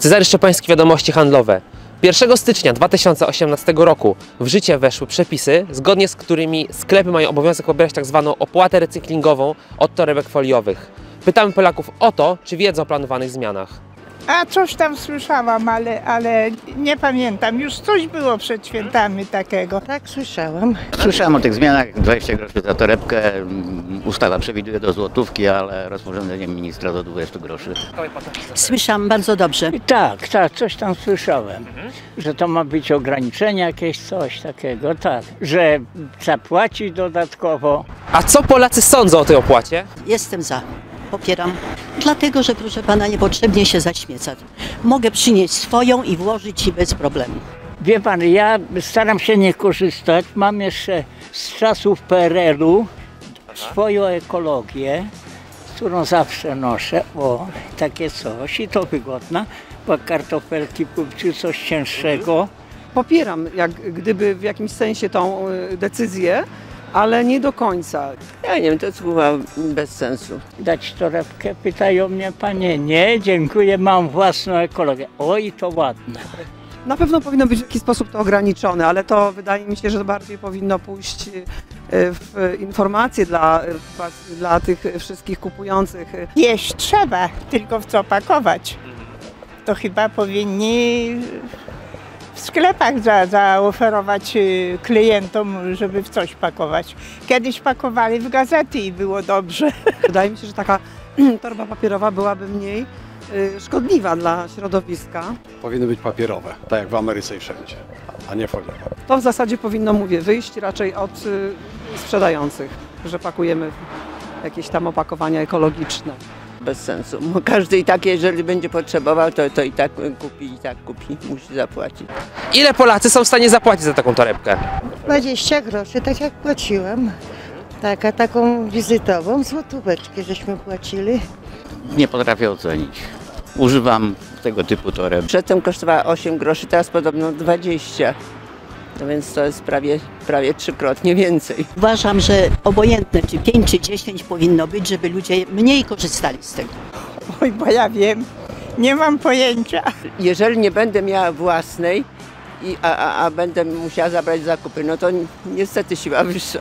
Cezary Szczepański, Wiadomości Handlowe. 1 stycznia 2018 roku w życie weszły przepisy, zgodnie z którymi sklepy mają obowiązek pobierać tak zwaną opłatę recyklingową od torebek foliowych. Pytamy Polaków o to, czy wiedzą o planowanych zmianach. A coś tam słyszałam, ale, ale nie pamiętam. Już coś było przed świętami takiego. Tak, słyszałam. Słyszałem o tych zmianach, 20 groszy za torebkę, ustawa przewiduje do złotówki, ale rozporządzeniem ministra do 20 groszy. Słyszałam bardzo dobrze. Tak, tak, coś tam słyszałem, że to ma być ograniczenie jakieś, coś takiego, tak, że zapłacić dodatkowo. A co Polacy sądzą o tej opłacie? Jestem za. Popieram. Dlatego, że proszę pana, niepotrzebnie się zaśmieca. Mogę przynieść swoją i włożyć ci bez problemu. Wie pan, ja staram się nie korzystać, mam jeszcze z czasów PRL-u swoją ekologię, którą zawsze noszę, o, takie coś i to wygodna, bo kartofelki czy coś cięższego. popieram jak gdyby w jakimś sensie tą y, decyzję, ale nie do końca. Ja nie wiem, to jest chyba bez sensu. Dać torebkę? Pytają mnie panie, nie, dziękuję, mam własną ekologię. Oj, to ładne. Na pewno powinno być w jakiś sposób to ograniczone, ale to wydaje mi się, że bardziej powinno pójść y, w informacje dla, y, dla tych wszystkich kupujących. Jeść trzeba, tylko w co pakować. To chyba powinni w sklepach za, zaoferować y, klientom, żeby w coś pakować. Kiedyś pakowali w gazety i było dobrze. Wydaje mi się, że taka torba papierowa byłaby mniej y, szkodliwa dla środowiska. powinny być papierowe, tak jak w Ameryce i wszędzie, a nie foliowe. To w zasadzie powinno, mówię, wyjść raczej od y, sprzedających, że pakujemy jakieś tam opakowania ekologiczne. Bez sensu. Bo każdy i tak, jeżeli będzie potrzebował, to, to i tak kupi, i tak kupi, musi zapłacić. Ile Polacy są w stanie zapłacić za taką torebkę? 20 groszy, tak jak płaciłam. Tak, a taką wizytową złotóweczkę żeśmy płacili. Nie potrafię ocenić. Używam tego typu toreb. Przedtem kosztowała 8 groszy, teraz podobno 20. No więc to jest prawie, prawie trzykrotnie więcej. Uważam, że obojętne czy 5 czy 10 powinno być, żeby ludzie mniej korzystali z tego. Oj, bo ja wiem, nie mam pojęcia. Jeżeli nie będę miała własnej, i, a, a, a będę musiała zabrać zakupy, no to ni- niestety siła wyższa.